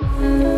Música